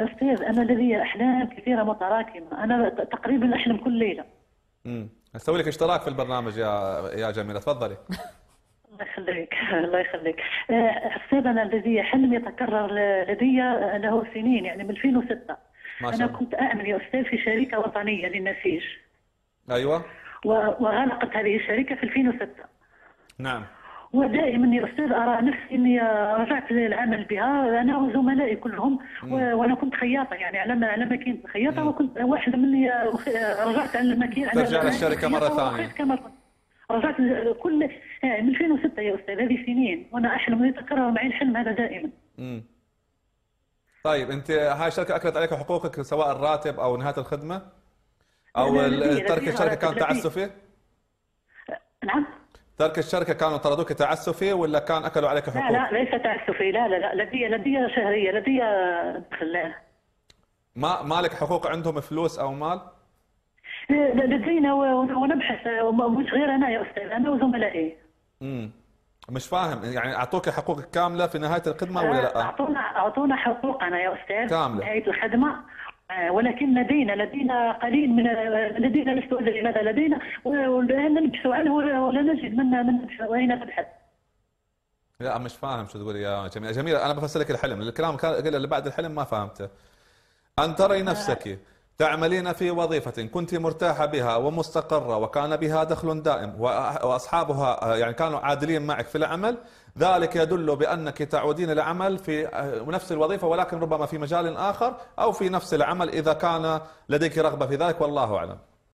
أستاذ أنا لدي أحلام كثيرة متراكمة. أنا تقريبا أحلم كل ليلة. امم أسوي لك اشتراك في البرنامج يا يا جميلة. تفضلي. الله يخليك الله يخليك. آه، أستاذ أنا لدي حلم يتكرر لدي له سنين يعني من 2006 ما شاء أنا الله. كنت أعمل يا أستاذ في شركة وطنية للنسيج. أيوه. و- وغلقت هذه الشركة في 2006 نعم. ودائما يا أستاذ أرى نفسي إني رجعت للعمل بها. أنا وزملائي كلهم وأنا كنت خياطة يعني على على ماكينه خياطة وكنت واحدة مني رجعت على الماكينه ترجع. وخيط كما كنت. رجعت كل يعني من 2006 يا أستاذ هذه سنين وأنا أحلم ويتكرر معي الحلم هذا دائما. امم طيب أنت هاي الشركة اكلت عليك حقوقك سواء الراتب أو نهاية الخدمة أو ترك الشركة كان. تعسفي؟ نعم. ترك الشركة كانوا طردوك تعسفي ولا كان أكلوا عليك لا حقوق؟ لا ليس تعسفي. لا لا لا لدي لدي شهرية لدي دخل ما مالك حقوق عندهم فلوس أو مال؟ لدينا ونبحث. مش غير أنا يا أستاذ أنا وزملائي. امم مش فاهم. يعني أعطوك حقوقك كاملة في نهاية الخدمة ولا لا؟ أعطونا أعطونا حقوقنا يا أستاذ. كاملة. نهاية الخدمة. ولكن لدينا لدينا قليل من لدينا لست أدري ماذا لدينا ولا نلبس عنه ولا نجد من من نبحث واين نبحث لا مش فاهم شو تقول يا جميله جميله أنا بفسر لك الحلم. الكلام كان- اللي بعد الحلم ما فهمته. أن تري نفسك تعملين في وظيفة كنت مرتاحة بها ومستقرة وكان بها دخل دائم وأ- وأصحابها يعني كانوا عادلين معك في العمل ذلك يدل بأنك تعودين العمل في نفس الوظيفة ولكن ربما في مجال آخر أو في نفس العمل إذا كان لديك رغبة في ذلك والله أعلم.